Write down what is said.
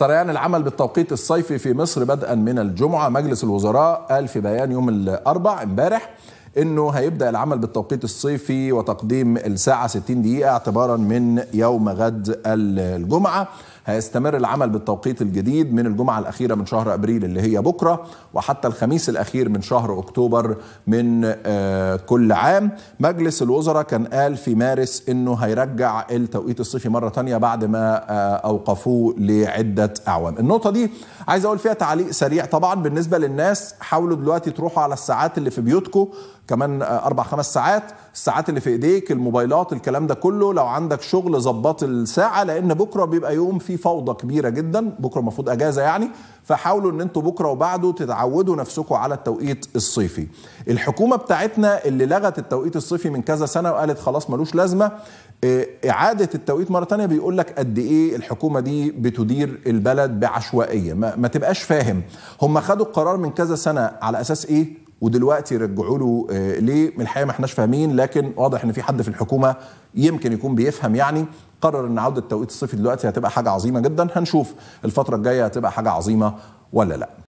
سريان العمل بالتوقيت الصيفي في مصر بدءا من الجمعة. مجلس الوزراء قال في بيان يوم الأربع امبارح إنه هيبدأ العمل بالتوقيت الصيفي وتقديم الساعة 60 دقيقة اعتبارا من يوم غد الجمعة. هيستمر العمل بالتوقيت الجديد من الجمعة الأخيرة من شهر أبريل اللي هي بكرة وحتى الخميس الأخير من شهر أكتوبر من كل عام. مجلس الوزراء كان قال في مارس إنه هيرجع التوقيت الصيفي مرة تانية بعد ما أوقفوه لعدة أعوام. النقطة دي عايز أقول فيها تعليق سريع طبعا بالنسبة للناس. حاولوا دلوقتي تروحوا على الساعات اللي في بيوتكم كمان أربع خمس ساعات الساعات اللي في إيديك الموبايلات الكلام ده كله. لو عندك شغل ظبط الساعة لأن بكرة بيبقى يوم فيه فوضى كبيرة جدا بكرة المفروض أجازة يعني. فحاولوا إن أنتوا بكرة وبعده تتعودوا نفسكم على التوقيت الصيفي. الحكومة بتاعتنا اللي لغت التوقيت الصيفي من كذا سنة وقالت خلاص ملوش لازمة إعادة التوقيت مرة تانية بيقول لك قد إيه الحكومة دي بتدير البلد بعشوائية. ما, ما تبقاش فاهم. هم خدوا القرار من كذا سنة على أساس إيه؟ ودلوقتي رجعوا له ليه؟ من الحقيقة ما احناش فاهمين لكن واضح إن في حد في الحكومة يمكن يكون بيفهم يعني. قرر إن عودة التوقيت الصيفي دلوقتي هتبقى حاجة عظيمة جدا. هنشوف الفترة الجاية هتبقى حاجة عظيمة ولا لأ.